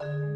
Bye.